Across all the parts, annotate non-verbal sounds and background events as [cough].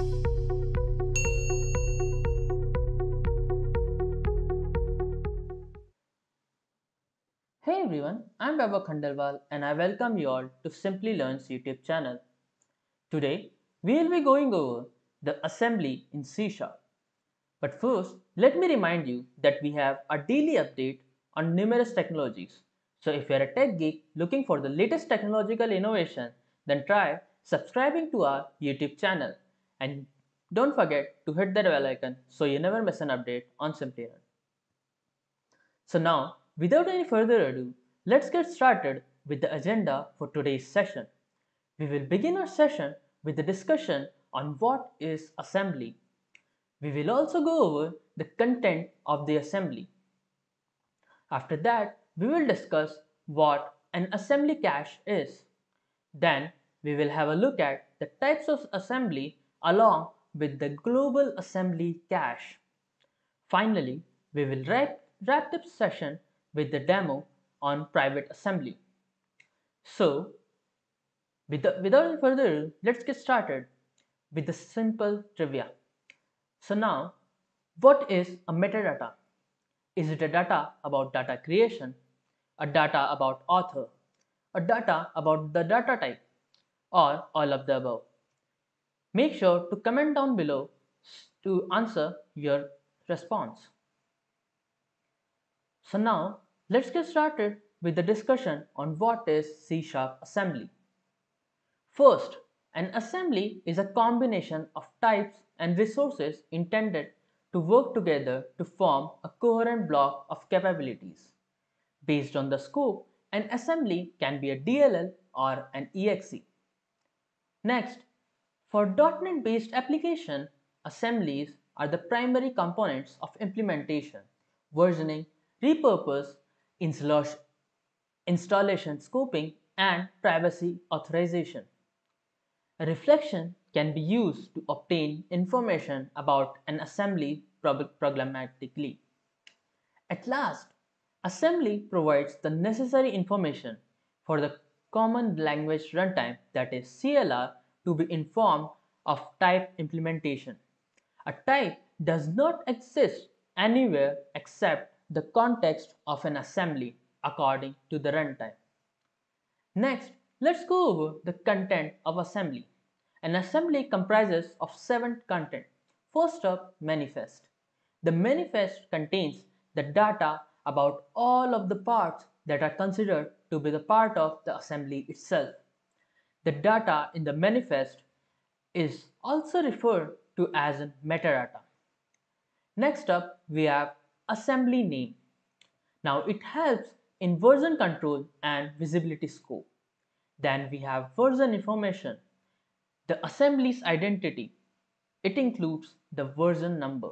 Hey everyone, I'm Baba Khandelwal and I welcome you all to Simplilearn's YouTube channel. Today, we will be going over the assembly in C Sharp. But first, let me remind you that we have a daily update on numerous technologies. So if you're a tech geek looking for the latest technological innovation, then try subscribing to our YouTube channel. And don't forget to hit that bell icon so you never miss an update on Simplilearn. So now Without any further ado, let's get started with the agenda for today's session. We will begin our session with a discussion on what is assembly. We will also go over the content of the assembly. After that, we will discuss what an assembly cache is. Then, we will have a look at the types of assembly along with the global assembly cache. Finally, we will wrap, wrap this session with the demo on private assembly. So, without, without further ado, let's get started with the simple trivia. So now, what is a metadata? Is it a data about data creation, a data about author, a data about the data type, or all of the above? Make sure to comment down below to answer your response. So now let's get started with the discussion on what is C-sharp assembly. First, an assembly is a combination of types and resources intended to work together to form a coherent block of capabilities. Based on the scope, an assembly can be a DLL or an EXE. Next, for .NET based application, assemblies are the primary components of implementation, versioning, repurpose, installation scoping, and privacy authorization. A reflection can be used to obtain information about an assembly programmatically. At last, assembly provides the necessary information for the common language runtime that is CLR to be informed of type implementation. A type does not exist anywhere except the context of an assembly according to the runtime. Next, let's go over the content of assembly. An assembly comprises of seven content. First up, manifest. The manifest contains the data about all of the parts that are considered to be the part of the assembly itself. The data in the manifest is also referred to as metadata. Next up, we have assembly name. Now it helps in version control and visibility scope. Then we have version information, the assembly's identity. It includes the version number.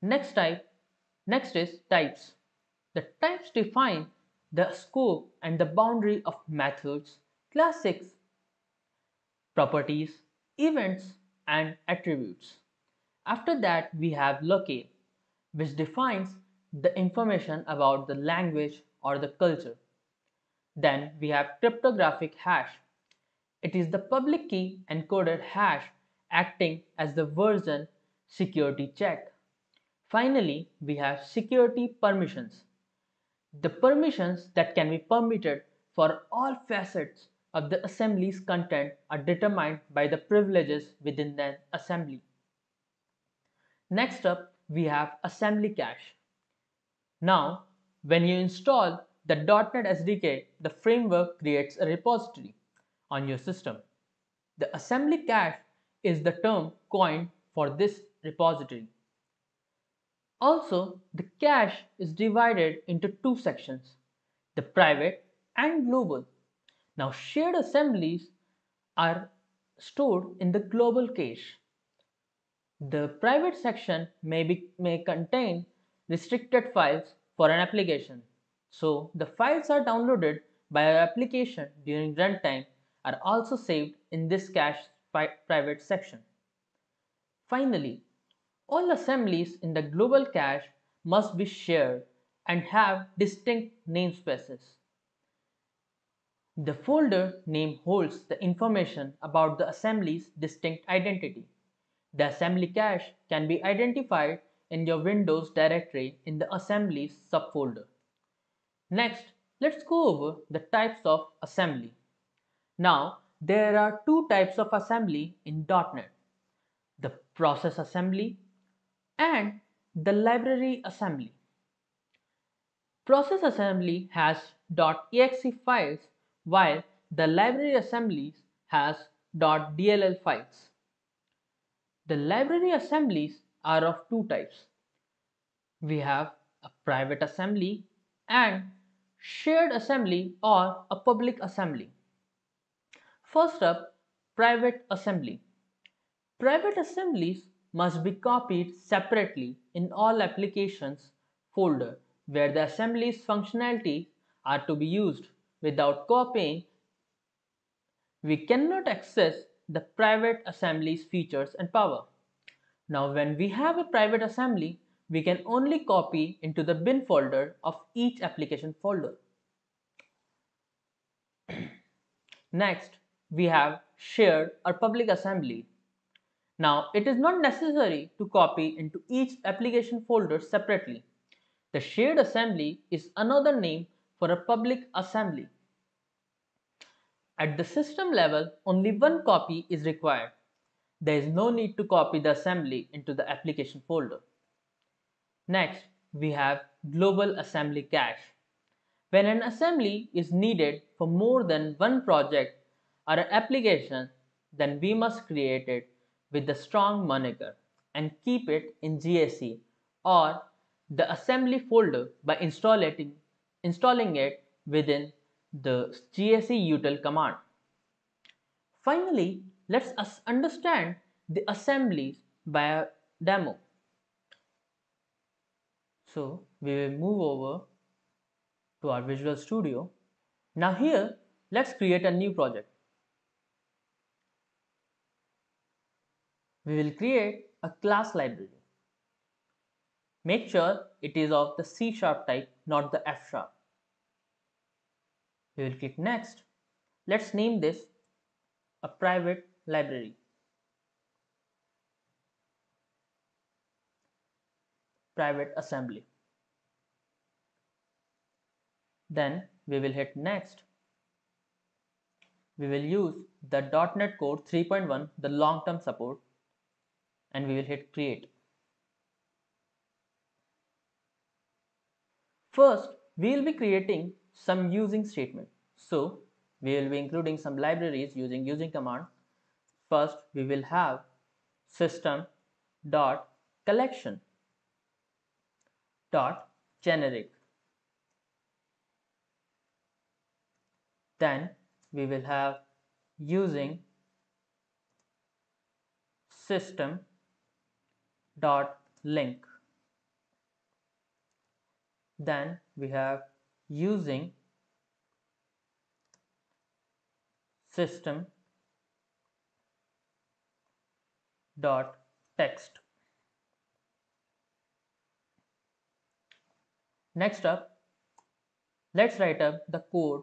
Next type, next is types. The types define the scope and the boundary of methods, classics, properties, events, and attributes. After that, we have locale which defines the information about the language or the culture. Then we have cryptographic hash. It is the public key encoded hash acting as the version security check. Finally, we have security permissions. The permissions that can be permitted for all facets of the assembly's content are determined by the privileges within the assembly. Next up, we have assembly cache. Now, when you install the .NET SDK, the framework creates a repository on your system. The assembly cache is the term coined for this repository. Also, the cache is divided into two sections, the private and global. Now, shared assemblies are stored in the global cache the private section may, be, may contain restricted files for an application. So the files are downloaded by our application during runtime are also saved in this cache private section. Finally, all assemblies in the global cache must be shared and have distinct namespaces. The folder name holds the information about the assembly's distinct identity. The assembly cache can be identified in your Windows directory in the assemblies subfolder. Next, let's go over the types of assembly. Now, there are two types of assembly in .NET, the process assembly and the library assembly. Process assembly has .exe files while the library assemblies has .dll files. The library assemblies are of two types. We have a private assembly and shared assembly or a public assembly. First up, private assembly. Private assemblies must be copied separately in all applications folder where the assembly's functionality are to be used. Without copying, we cannot access the private assembly's features and power. Now when we have a private assembly, we can only copy into the bin folder of each application folder. [clears throat] Next, we have shared or public assembly. Now, it is not necessary to copy into each application folder separately. The shared assembly is another name for a public assembly. At the system level, only one copy is required. There is no need to copy the assembly into the application folder. Next, we have global assembly cache. When an assembly is needed for more than one project or an application, then we must create it with the strong moniker and keep it in GSC or the assembly folder by installing, installing it within the gsutil command. Finally, let's understand the assemblies by a demo. So we will move over to our Visual Studio. Now here, let's create a new project. We will create a class library. Make sure it is of the C sharp type, not the F sharp. We will click next. Let's name this a private library. Private assembly. Then we will hit next. We will use the .NET Core 3.1, the long-term support and we will hit create. First, we will be creating some using statement. So, we will be including some libraries using using command. First, we will have system dot collection dot generic. Then we will have using system dot Linq then we have using system dot text. Next up let's write up the code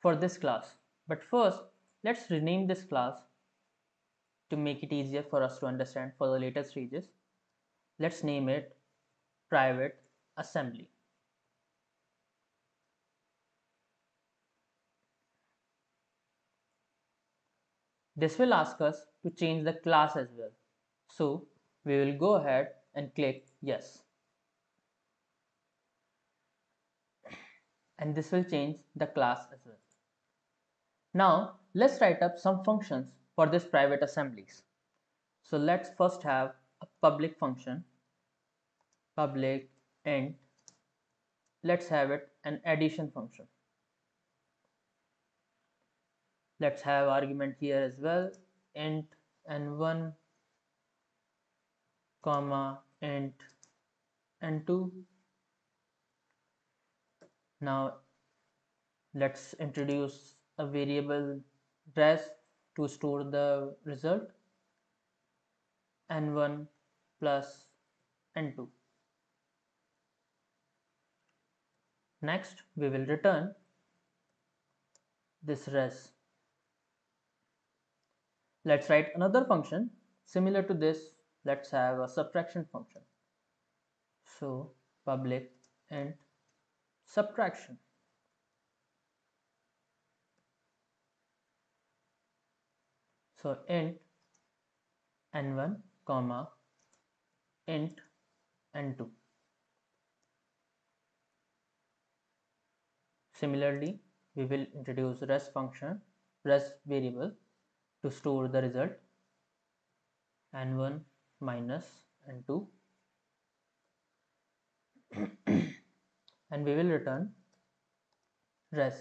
for this class. But first let's rename this class to make it easier for us to understand for the later stages. Let's name it private assembly This will ask us to change the class as well. So we will go ahead and click yes. And this will change the class as well. Now let's write up some functions for this private assemblies. So let's first have a public function, public int, let's have it an addition function. Let's have argument here as well. int n1 comma int n2 now let's introduce a variable res to store the result. n1 plus n2 next we will return this res. Let's write another function similar to this. Let's have a subtraction function. So public int subtraction. So int n1 comma int n2 Similarly, we will introduce res function, res variable to store the result n1 minus n2 [coughs] and we will return res.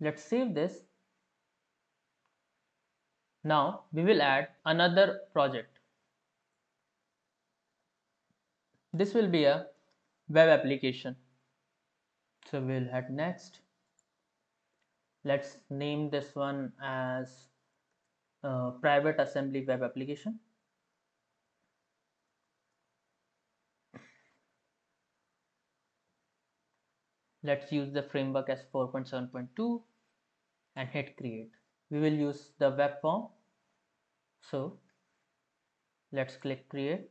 Let's save this. Now we will add another project. this will be a web application so we'll head next let's name this one as uh, private assembly web application. Let's use the framework as 4.7.2 and hit create. We will use the web form. So let's click create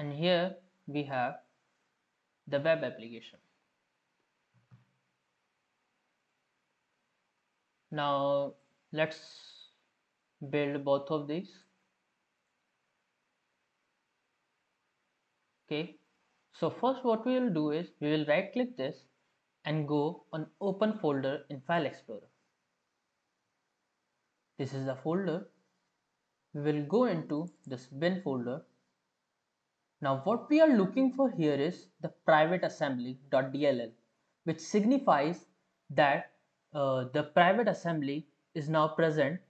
and here we have the web application. Now let's build both of these. Okay, so first what we will do is we will right click this and go on open folder in file explorer. This is the folder. We will go into this bin folder now what we are looking for here is the private assembly.dll which signifies that uh, the private assembly is now present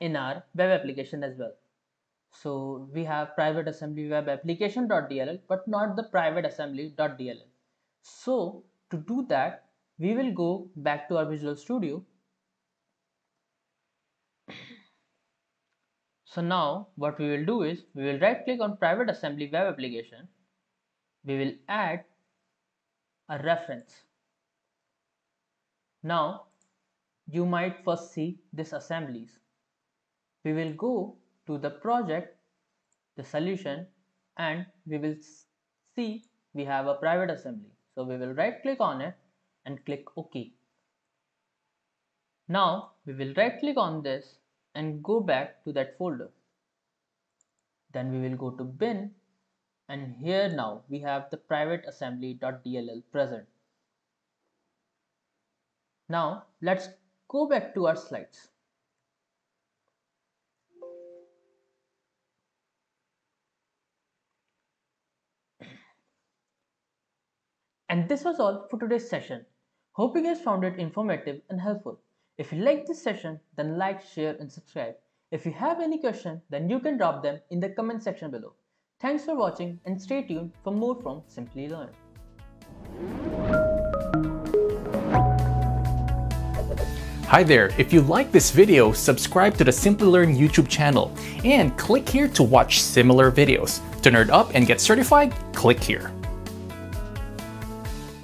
in our web application as well. So we have private assembly web application.dll but not the private assembly.dll. So to do that we will go back to our Visual Studio So now what we will do is we will right click on private assembly web application. We will add a reference. Now you might first see this assemblies. We will go to the project, the solution and we will see we have a private assembly. So we will right click on it and click OK. Now we will right click on this and go back to that folder. Then we will go to bin and here now we have the private assembly.dll present. Now let's go back to our slides. And this was all for today's session. Hope you guys found it informative and helpful. If you liked this session, then like, share and subscribe. If you have any question, then you can drop them in the comment section below. Thanks for watching and stay tuned for more from Simplilearn. Hi there, if you like this video, subscribe to the Simplilearn YouTube channel and click here to watch similar videos. To nerd up and get certified, click here.